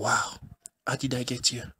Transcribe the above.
Wow, how did I get here?